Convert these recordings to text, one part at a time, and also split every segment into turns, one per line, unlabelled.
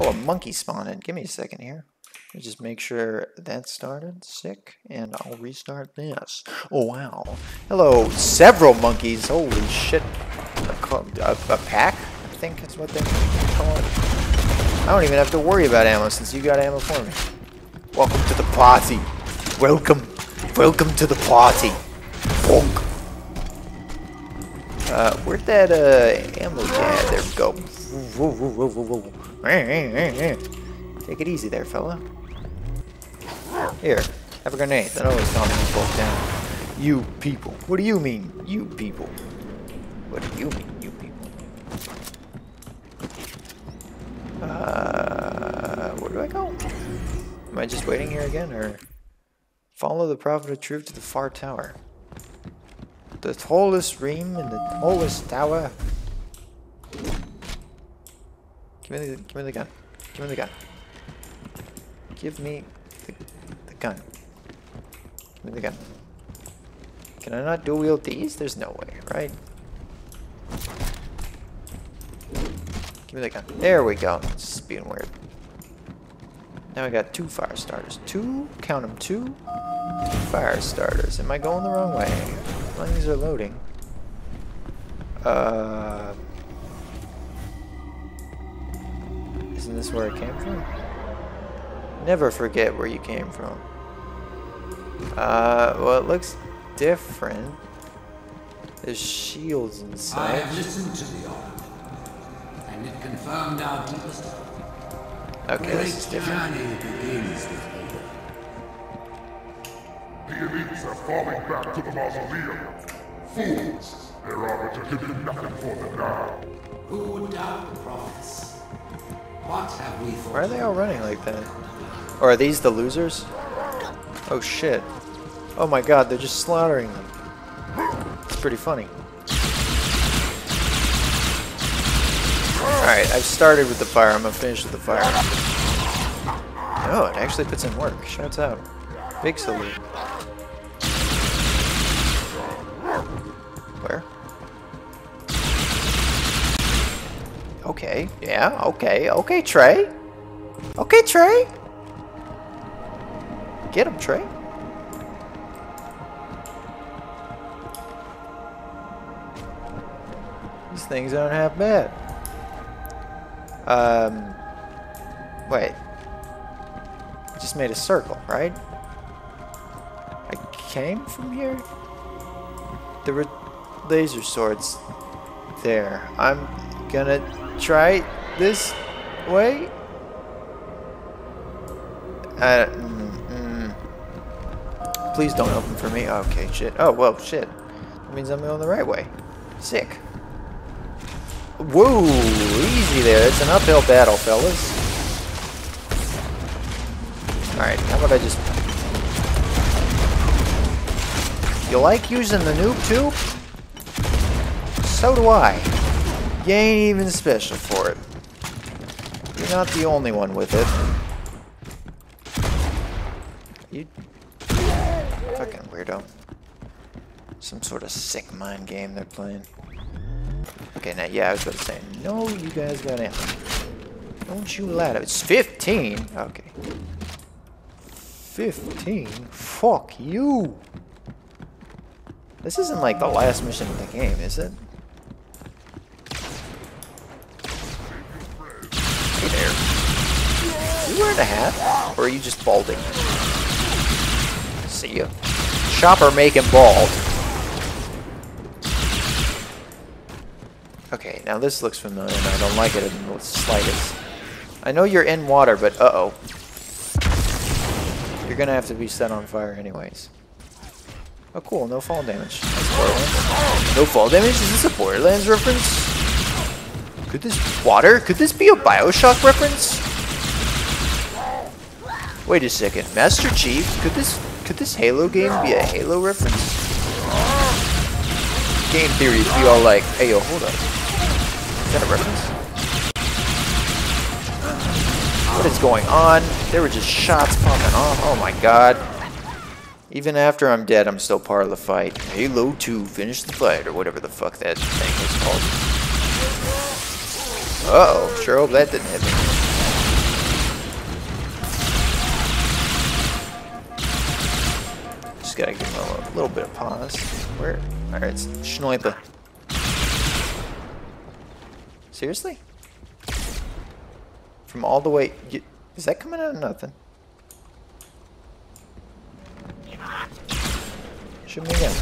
Oh, a monkey spawned. Give me a second here. Let me just make sure that started. Sick. And I'll restart this. Oh, wow. Hello, several monkeys. Holy shit. A, a, a pack? I think is what they call it. I don't even have to worry about ammo since you got ammo for me. Welcome to the party. Welcome. Welcome to the party. Bonk. Uh, where'd that, uh, ammo yeah, there we go. Take it easy there, fella. Here, have a grenade. That always calms me both down. You people. What do you mean, you people? What do you mean, you people? Uh, where do I go? Am I just waiting here again, or follow the prophet of truth to the far tower? The tallest ream in the tallest tower. Give me the, give me the gun. Give me the gun. Give me the, the gun. Give me the gun. Can I not dual wield these? There's no way, right? Give me the gun. There we go. Is being weird. Now I got two fire starters. Two, count them, two fire starters. Am I going the wrong way? These are loading. Uh, isn't this where I came from? Never forget where you came from. Uh, well, it looks different. There's shields inside.
I have listened to the oracle, and it confirmed our deepest
Okay,
Great
this is different.
journey begins with.
The elites are falling back to the mausoleum. Fools! Their arbiter can do nothing for them now.
Who would doubt the prophets?
Why are they all running like that? Or are these the losers? Oh shit. Oh my god, they're just slaughtering them. It's pretty funny. Alright, I've started with the fire. I'm gonna finish with the fire. Oh, it actually puts in work. Shouts out. Big salute. Okay, yeah, okay, okay, Trey. Okay, Trey. Get him, Trey. These things aren't half bad. Um, wait. I just made a circle, right? I came from here? There were laser swords there. I'm gonna try this way. Uh, mm, mm. Please don't open for me. Okay, shit. Oh, well, shit. That means I'm going the right way. Sick. Whoa, easy there. It's an uphill battle, fellas. Alright, how about I just... You like using the noob tube? So do I. You ain't even special for it. You're not the only one with it. You... Fucking weirdo. Some sort of sick mind game they're playing. Okay, now, yeah, I was about to say, no, you guys got ammo. Don't you lie to It's 15? Okay. 15? Fuck you! This isn't like the last mission of the game, is it? Hey there. Wearing a hat? Or are you just balding? See ya. Chopper making bald. Okay, now this looks familiar and I don't like it in the slightest. I know you're in water, but uh-oh. You're gonna have to be set on fire anyways. Oh cool, no fall damage. No fall damage? Is this a Borderlands reference? Could this water? Could this be a Bioshock reference? Wait a second, Master Chief, could this could this Halo game be a Halo reference? Game theory would be all like, hey yo, hold up. Is that a reference? What is going on? There were just shots popping off. Oh my god. Even after I'm dead, I'm still part of the fight. Halo 2, finish the fight, or whatever the fuck that thing was called. Uh oh sure hope that didn't hit me. Just gotta give him a little bit of pause. Where? Alright, it's Schnoiper. Seriously? From all the way... You, is that coming out of nothing? Shoot me again.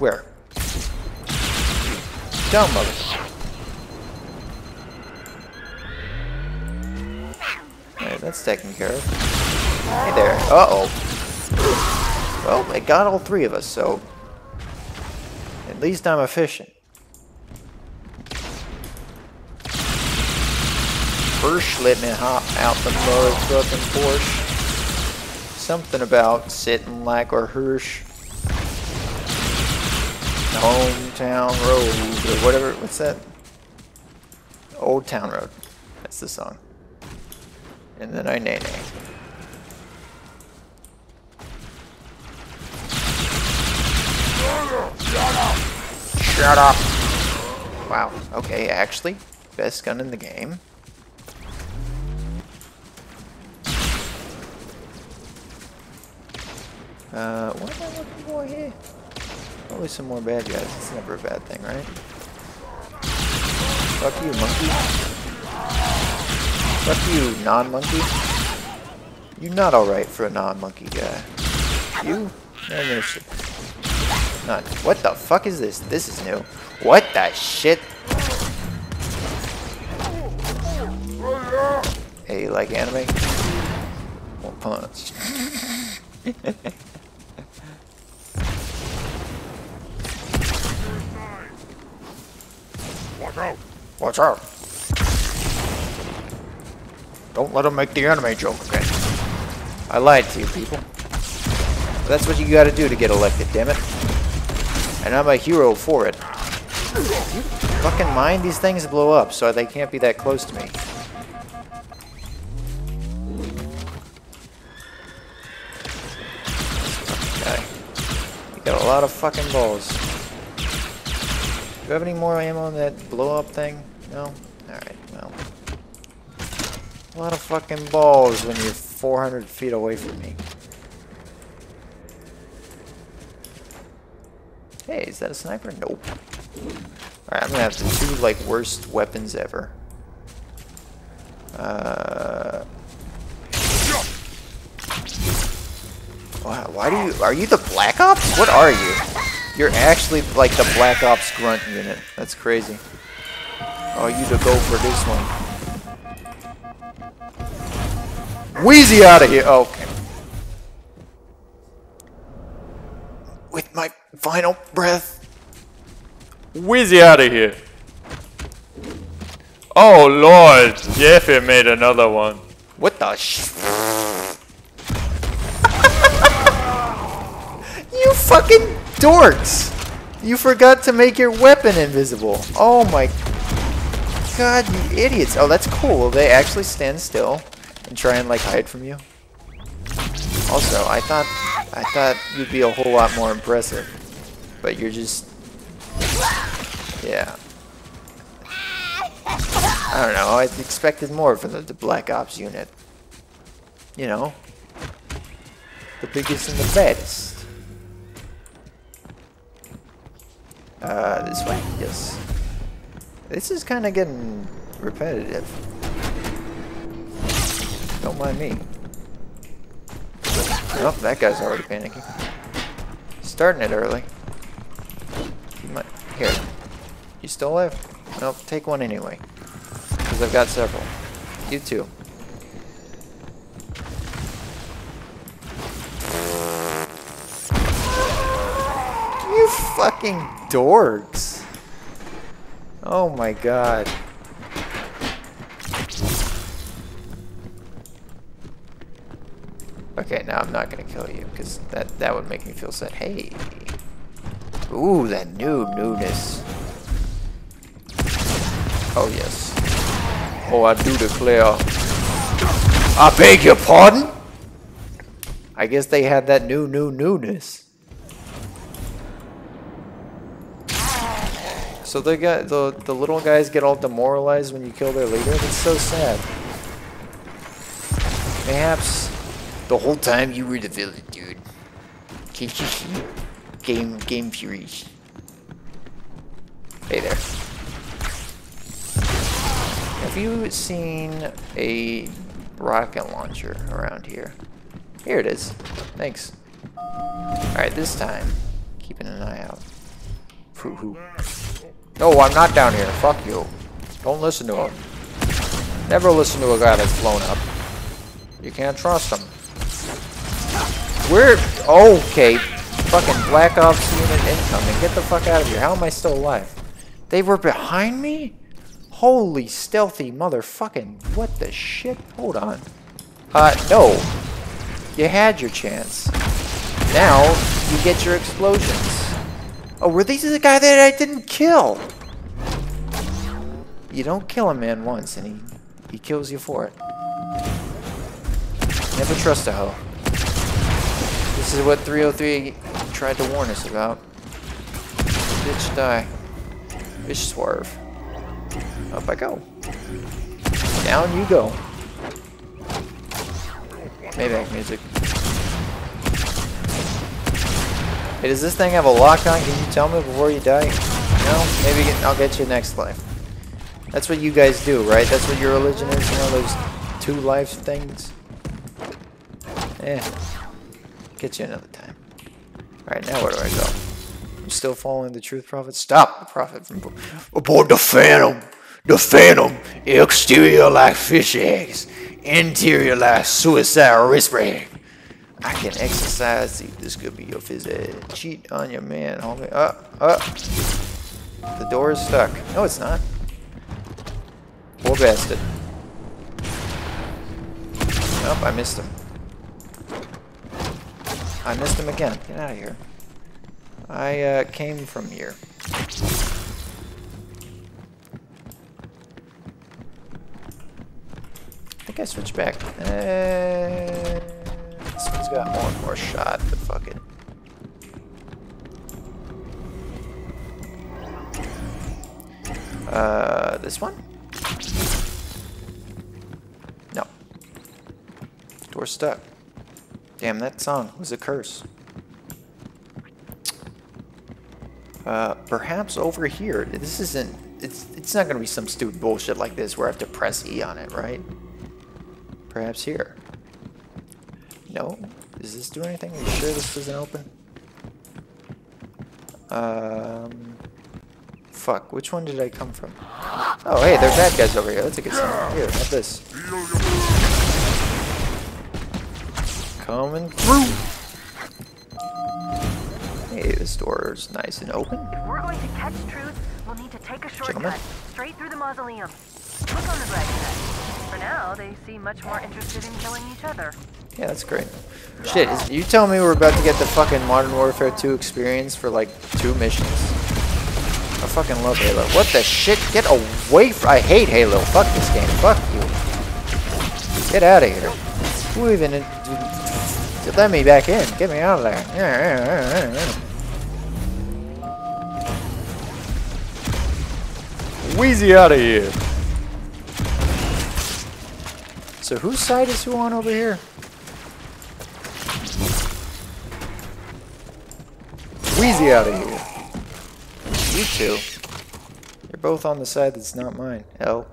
Where? Down, mother. Alright, that's taken care of. Hey there. Uh-oh. Well, it got all three of us, so... At least I'm efficient. Hirsch let me hop out the motherfucking Porsche. Something about sitting like a Hirsch. Hometown Road, or whatever, what's that? Old Town Road. That's the song. And then I nay up! Shut up! Wow, okay, actually, best gun in the game. Uh, what am I looking for here? Probably some more bad guys. It's never a bad thing, right? Fuck you, monkey. Fuck you, non-monkey. You're not alright for a non-monkey guy. You? No. What the fuck is this? This is new. What the shit? Hey, you like anime? One punch.
Watch out!
Watch out. Don't let them make the anime joke again. I lied to you, people. That's what you gotta do to get elected, damn it. And I'm a hero for it. You fucking mind these things blow up so they can't be that close to me. Okay. You got a lot of fucking balls. Do you have any more ammo on that blow up thing? No? Alright, well. A lot of fucking balls when you're 400 feet away from me. Hey, is that a sniper? Nope. Alright, I'm gonna have the two, like, worst weapons ever. Uh... Wow, why do you... Are you the Black Ops? What are you? You're actually like the Black Ops grunt unit. That's crazy. Oh, you to go for this one. Wheezy out of here. Oh, okay. With my final breath.
Wheezy out of here. Oh lord, Jeffy made another one.
What the sh... you fucking dorks! You forgot to make your weapon invisible. Oh my god, you idiots. Oh, that's cool. Will they actually stand still and try and like hide from you? Also, I thought I thought you'd be a whole lot more impressive. But you're just Yeah. I don't know, I expected more from the, the Black Ops unit. You know. The biggest and the baddest. Uh, this way? Yes. This is kind of getting repetitive. Don't mind me. Oh, that guy's already panicking. Starting it early. Here. You still alive? Nope, take one anyway. Because I've got several. You too. You fucking dorks. Oh my god. Okay, now I'm not gonna kill you, because that, that would make me feel sad. Hey. Ooh, that noob newness. Oh, yes. Oh, I do declare. I beg your pardon? I guess they had that new, new, newness. So they got the the little guys get all demoralized when you kill their leader. That's so sad. Perhaps the whole time you were the villain, dude. game, game furies. Hey there. Have you seen a rocket launcher around here? Here it is. Thanks. Alright, this time, keeping an eye out. No, I'm not down here. Fuck you. Don't listen to him. Never listen to a guy that's blown up. You can't trust him. We're... Okay. Fucking Black Ops unit incoming. Get the fuck out of here. How am I still alive? They were behind me? Holy stealthy motherfucking... What the shit? Hold on. Uh, no. You had your chance. Now, you get your explosions. Oh, were these the guy that I didn't kill? You don't kill a man once, and he, he kills you for it. Never trust a hoe. This is what 303 tried to warn us about. Bitch die. Bitch swerve. Up I go. Down you go. Maybach music. Hey, does this thing have a lock on? Can you tell me before you die? No? Maybe I'll get you next life. That's what you guys do, right? That's what your religion is, you know, those two life things? Yeah. Get you another time. Alright, now where do I go? I'm still following the truth prophet? Stop the prophet from... Aboard the Phantom! The Phantom! Exterior like fish eggs. Interior like suicide wrist ring. I can exercise. See, this could be your phys Cheat on your man, homie. Up, uh, up. Uh. The door is stuck. No, it's not. Poor bastard. Nope, I missed him. I missed him again. Get out of here. I uh, came from here. I think I switched back. Uh, this one's got one more shot, but fuck it. Uh, this one? No. Door stuck. Damn, that song was a curse. Uh, perhaps over here. This isn't... It's, it's not going to be some stupid bullshit like this where I have to press E on it, right? Perhaps here. No? Does this do anything? Are you sure this doesn't open? Um... Fuck, which one did I come from? Oh, hey, there are bad guys over here. That's a good sign. Here, have this. Coming through! Hey, this door is nice and open.
If we're going to catch truth, we'll need to take a shortcut straight through the mausoleum. Look on the bright side. For now, they seem much more interested in killing each other.
Yeah, that's great. Shit, is, you tell me we're about to get the fucking Modern Warfare 2 experience for like two missions? I fucking love Halo. What the shit? Get away from- I hate Halo. Fuck this game. Fuck you. Get out of here. Who even- Let me back in. Get me out of there.
Wheezy out of here.
So whose side is who on over here? Wheezy out of here. You two. You're both on the side that's not mine. Hell.